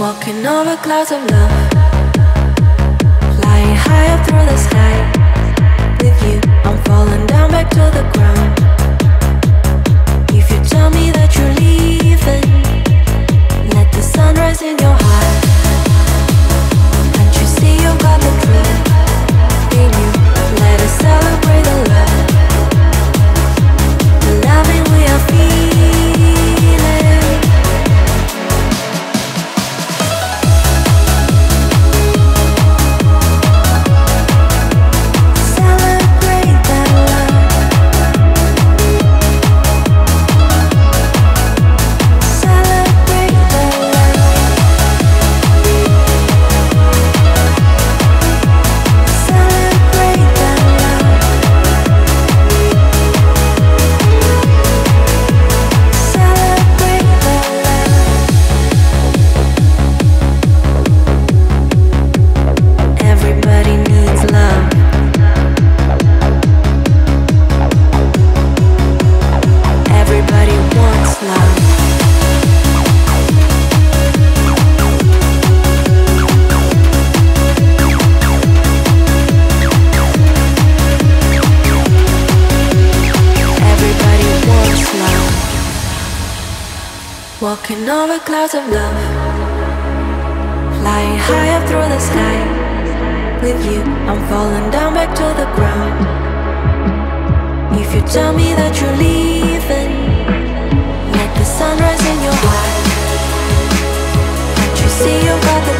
Walking over clouds of love. Flying high up through the sky Walking over clouds of love, flying high up through the sky. With you, I'm falling down back to the ground. If you tell me that you're leaving, let the sunrise in your heart. Let you see you got the